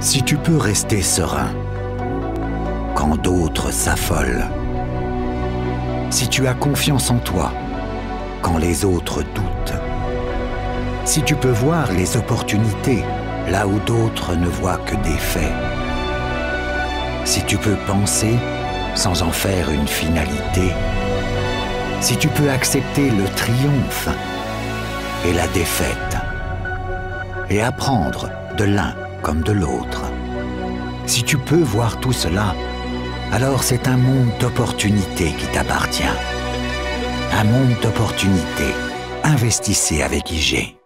Si tu peux rester serein quand d'autres s'affolent, si tu as confiance en toi quand les autres doutent, si tu peux voir les opportunités là où d'autres ne voient que des faits, si tu peux penser sans en faire une finalité, si tu peux accepter le triomphe et la défaite, et apprendre de l'un comme de l'autre. Si tu peux voir tout cela, alors c'est un monde d'opportunités qui t'appartient. Un monde d'opportunités. Investissez avec IG.